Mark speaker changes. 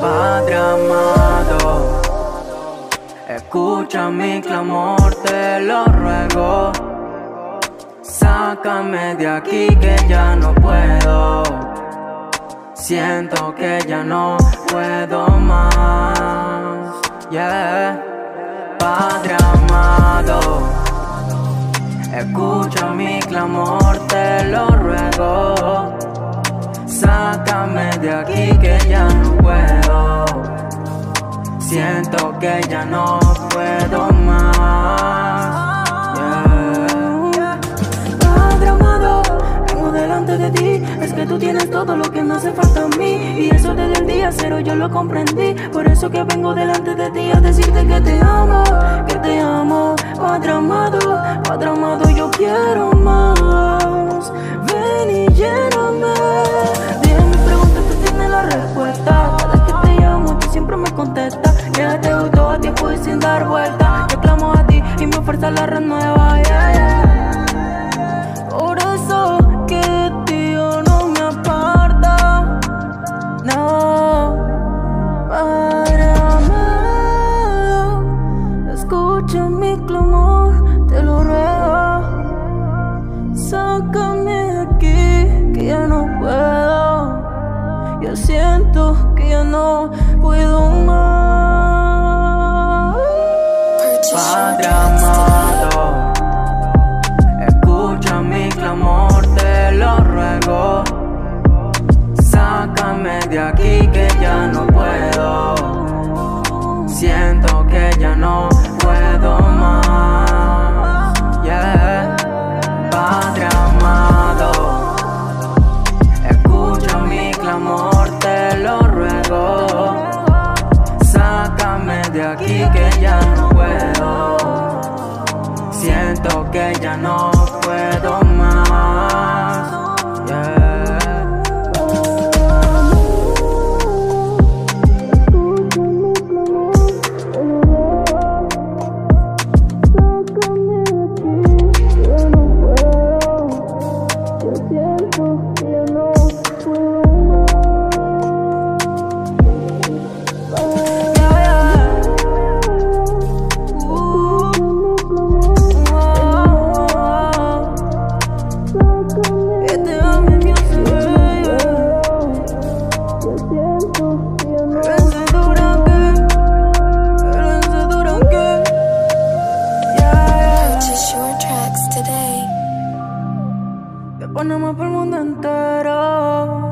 Speaker 1: Padre amado, escucha mi clamor, te lo ruego. Sácame de aquí que ya no puedo. Siento que ya no puedo más. Yeah. Padre amado escucha mi clamor, te lo ruego. Sácame de aquí que ya no puedo. Siento que ya no puedo más. Padre amado, vengo delante de ti. Es que tú tienes todo lo que me hace falta a mí. Y eso desde el día cero yo lo comprendí. Por eso que vengo delante de ti a decirte que te amo, justo a tiempo y sin dar vuelta. Yo clamo a ti y mi fuerza la renueva. Yeah. Por eso que de ti no me aparta. No, amado, escucha mi clamor, te lo ruego. Sácame de aquí, que ya no puedo. Yo siento que ya no puedo más. Padre amado, escucha mi clamor, te lo ruego. Sácame de aquí que ya no puedo. Siento que ya no puedo más. Yeah. Padre amado, escucha mi clamor, te lo ruego. Sácame de aquí que ya no entero